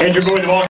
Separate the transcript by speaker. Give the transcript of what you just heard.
Speaker 1: Andrew going to walk.